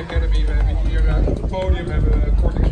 Academy. We hebben hier op het podium hebben eh, we een korting